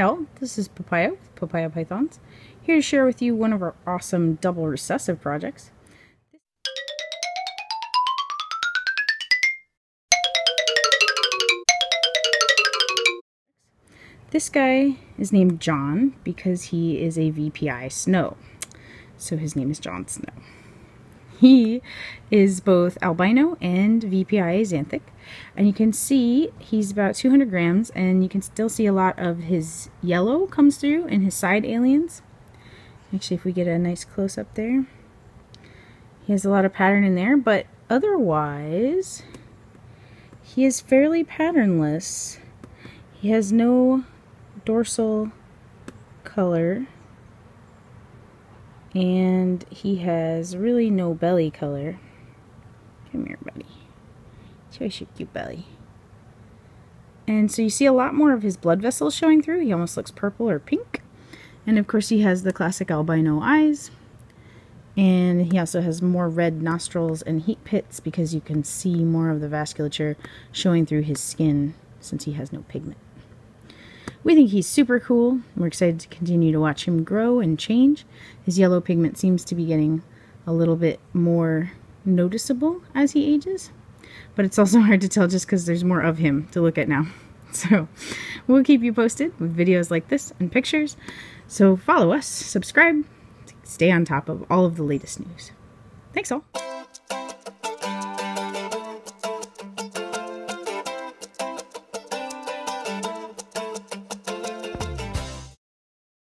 All, this is Papaya with Papaya Pythons, here to share with you one of our awesome double recessive projects. This guy is named John because he is a VPI Snow, so his name is John Snow. He is both albino and VPI axanthic. And you can see he's about 200 grams and you can still see a lot of his yellow comes through in his side aliens. Actually, if we get a nice close up there, he has a lot of pattern in there, but otherwise, he is fairly patternless. He has no dorsal color and he has really no belly color. Come here, buddy. Show us your cute belly. And so you see a lot more of his blood vessels showing through. He almost looks purple or pink. And of course he has the classic albino eyes. And he also has more red nostrils and heat pits because you can see more of the vasculature showing through his skin since he has no pigment. We think he's super cool. We're excited to continue to watch him grow and change. His yellow pigment seems to be getting a little bit more noticeable as he ages. But it's also hard to tell just because there's more of him to look at now. So we'll keep you posted with videos like this and pictures. So follow us, subscribe, stay on top of all of the latest news. Thanks all.